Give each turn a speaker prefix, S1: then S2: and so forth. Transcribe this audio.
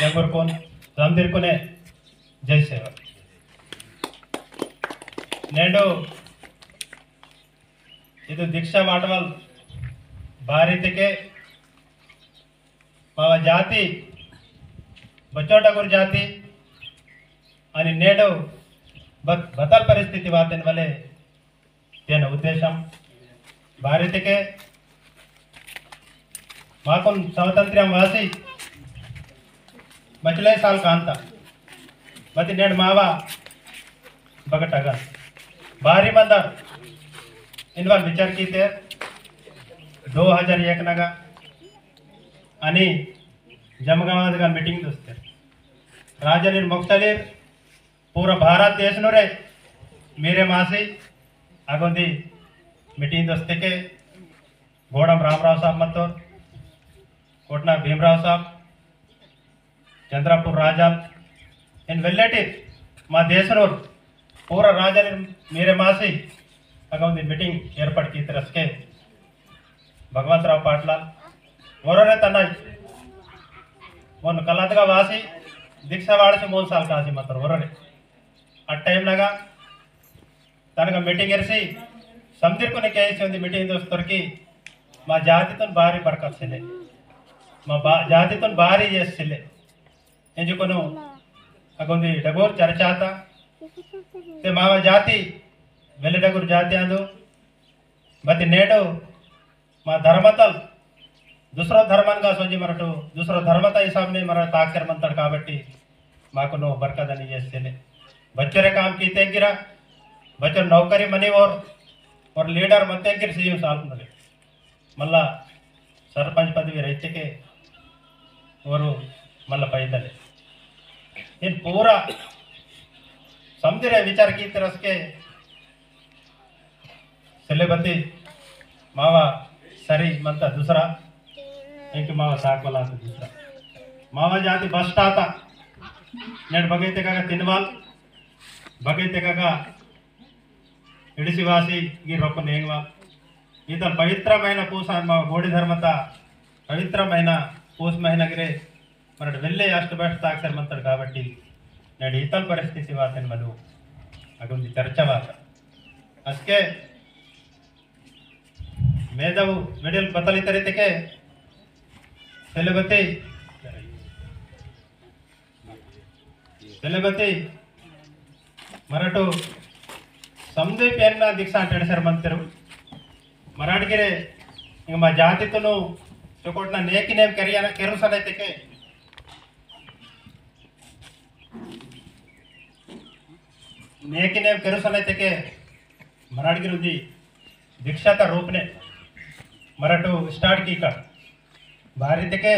S1: ನೆಗುರ್ಕೊಂಡು ತಂದಿರ್ಕೊನೆ ಜೈ ಸೇವ నేడు ಇದು ದೀಕ್ಷಾ ವಾಟವಲ್ ಭಾರತಕ್ಕೆ ಮಾವ ಜಾತಿ ಬಚ್ಚೋಟಗುರು ಜಾತಿ आणि నేడు बत बदल परिस्थिती वातेन वाले तेन उद्देशम భారతకే మాకు స్వాతంత్ర్యం వాసి मचले साल कांता। मती नेड मावा बगटगा भारी मंद, इनवर विचार की ते दो हज़ार एक नगा आणि जमगावादगा मीटिंग दोस्ते। राजनीर मुख्तलिर पूरा भारत देश नो रे। मेरे मासी, आगोंदी मीटिंग दोस्ते के। घोड़म रामराव साहब मत्तोर, कोटना भीमराव साहब। चंद्रापूर् राजा वेलटे मैं देश पूरा राजा मेरे मासी अगर मीटिंग एर्पड़ी तरस के भगवंतराव पाटे तुम कलत का वासी दीक्षावाड़ी मूल साल का मत वर्रे आइम तन मीटिंग समीर को मीटर की माँ जाति भारी बरकत से जाति भारी चेसी ఎంచుకొను అకుంది డగోర్ చరచాత. మామ జాతి వెళ్ళడగురు జాతి అందు. బతి నేడు మా ధర్మతల్ దుసరో ధర్మంగా సొంజి మరటు దుసరో ధర్మత హిసాబ్ని మర తాక్షరమంతాడు కాబట్టి మాకు నువ్వు బర్కదని చేస్తేనే. బచ్చరే కామ్ కీ తెగ్గిర బచ్చరు నౌకరీ మనీ ఓర్ ఓర్ లీడర్ మన దగ్గర సీఎం సాగుతున్నది మళ్ళా సర్పంచ్ పదవి రైతుకే ఓరు మళ్ళీ పైదలే. इन पूरा समझ रहे विचार की तरह के सिलेबती मावा सरी मनता दूसरा इंक मावा साक वाला तो दूसरा मावा जाति बस्ट आता नेट बगैते का तिनवाल बगैते का ఇడిసివాసి ఈ రొక్క నేంగవా ఇతను పవిత్రమైన పూస మా గోడి ధర్మత పవిత్రమైన పూస్ మహినగిరే మనడు వెళ్ళే అష్టభాష సాక్షరమంతాడు కాబట్టి నేడు ఇతర పరిస్థితి వాతని మను అటువంటి చర్చవాత అసకే ಮೇಧವು ಮೆಡಲ್ ಬದಲಿತರಿತಕ್ಕೆ ಸೆಲೆಬತೆ? ಸೆಲೆಬತೆ? ಮರಾಠು ಸಂದೀಪ್ ಎನ್ನ ದೀಕ್ಷಾ ಅಂತಾಡು ಸರ್ ಮಂತರು. ಮರಾಠಿಗೆರೆ ಈಗ ಮಾ ಜಾತಿತನು ಚೊಕೊಟ್ನ ನೇಕಿ ನೇಮ್ ಕೆರಿಯನ ಕೆರು ಕೆರುಸಲೈತಕ್ಕೆ ನೇಕಿನೇ ಕೆರುಸಲೈತಕ್ಕೆ ಮರಾಠಿಗಿರುದಿ ದೀಕ್ಷಾತ ರೂಪನೆ ಮರಾಠು ಸ್ಟಾರ್ಟ್ ಕೀಕ ಭಾರತಕ್ಕೆ